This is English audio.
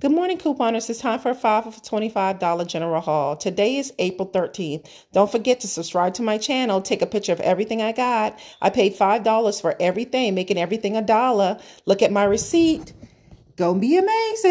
Good morning, couponers. It's time for a 5 of $25 general haul. Today is April 13th. Don't forget to subscribe to my channel. Take a picture of everything I got. I paid $5 for everything, making everything a dollar. Look at my receipt. Go be amazing.